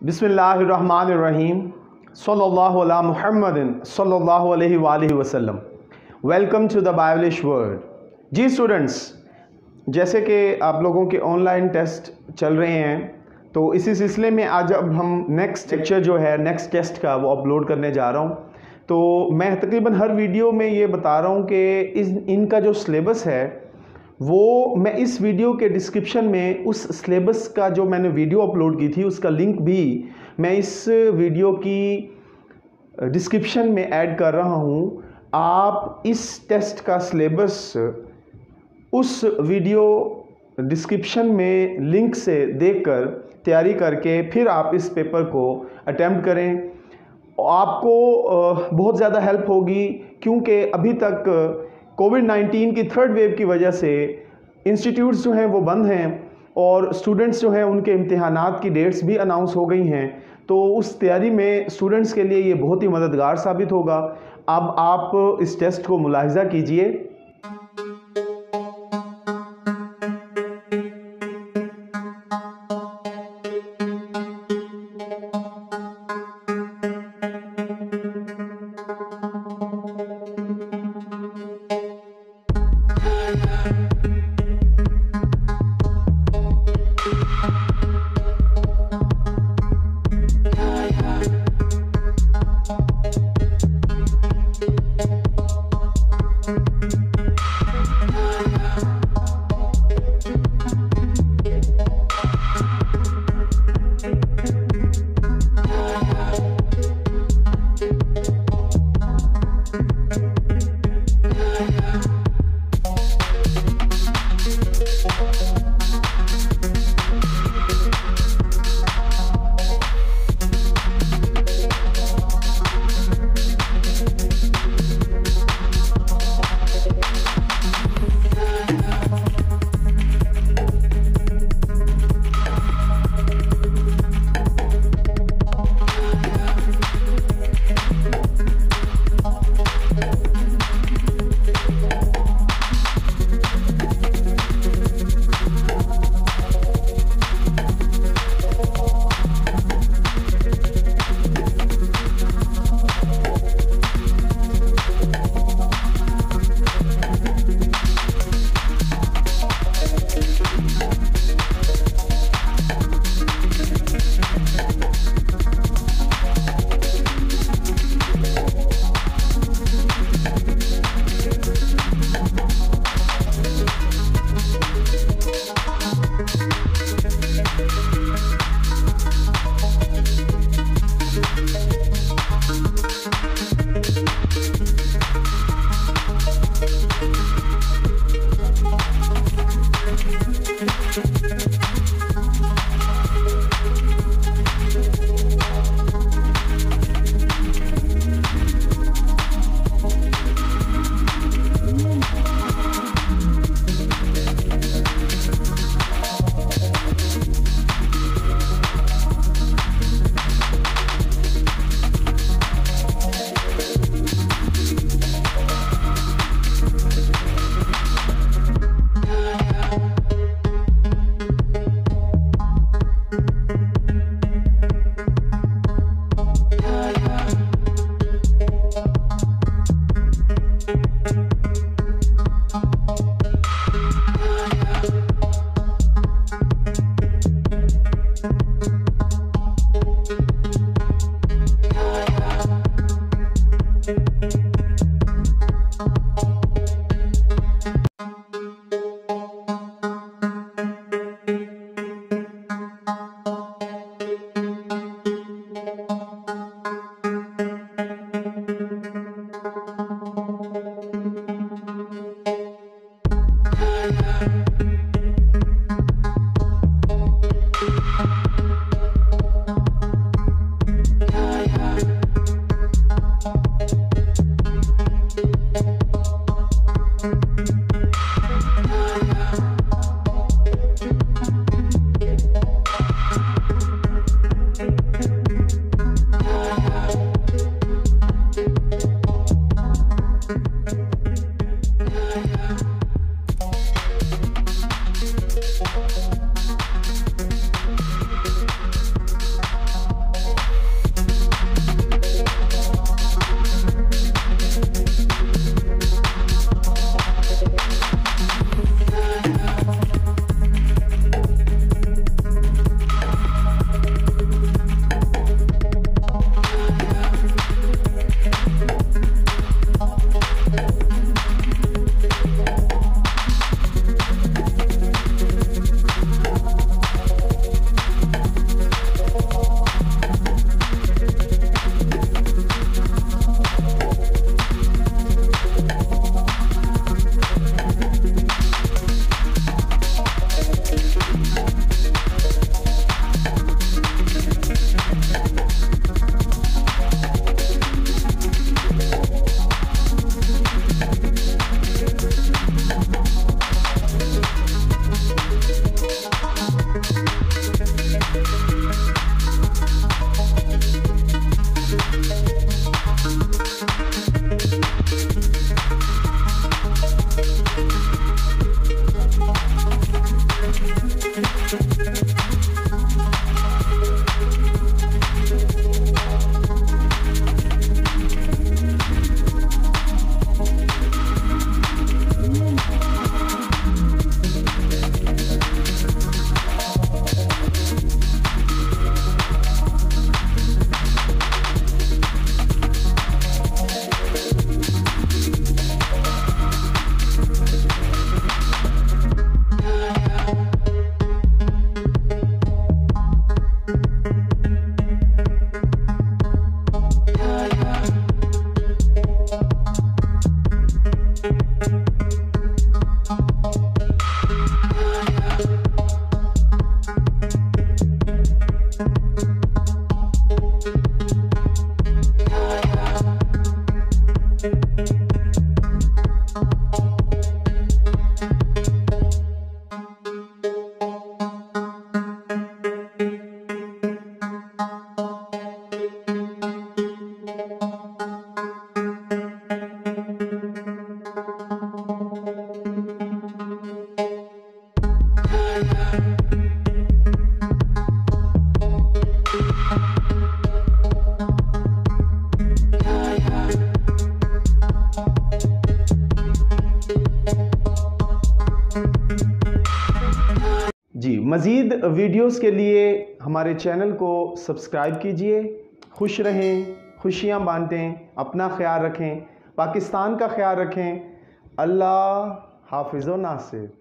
बिसमीम सल्लल्लाहु मुहम्मदिन, सल्लल्लाहु अलैहि वसल्लम। वेलकम टू द बायोलिश वर्ल्ड जी स्टूडेंट्स जैसे कि आप लोगों के ऑनलाइन टेस्ट चल रहे हैं तो इसी सिलसिले में आज अब हम नेक्स्ट लेक्चर जो है नेक्स्ट टेस्ट का वो अपलोड करने जा रहा हूँ। तो मैं तकरीबन हर वीडियो में ये बता रहा हूँ कि इस, इनका जो सिलेबस है वो मैं इस वीडियो के डिस्क्रिप्शन में उस सिलेबस का जो मैंने वीडियो अपलोड की थी, उसका लिंक भी मैं इस वीडियो की डिस्क्रिप्शन में ऐड कर रहा हूँ। आप इस टेस्ट का सिलेबस उस वीडियो डिस्क्रिप्शन में लिंक से देखकर तैयारी करके फिर आप इस पेपर को अटैम्प्ट करें। आपको बहुत ज़्यादा हेल्प होगी क्योंकि अभी तक कोविड 19 की थर्ड वेव की वजह से इंस्टीट्यूट्स जो हैं वो बंद हैं और स्टूडेंट्स जो हैं उनके इम्तहान की डेट्स भी अनाउंस हो गई हैं। तो उस तैयारी में स्टूडेंट्स के लिए ये बहुत ही मददगार साबित होगा। अब आप इस टेस्ट को मुलाहजा कीजिए। मज़ीद वीडियोस के लिए हमारे चैनल को सब्सक्राइब कीजिए। खुश रहें, खुशियाँ बांटें, अपना ख्याल रखें, पाकिस्तान का ख्याल रखें। अल्लाह हाफिज़ नासिर।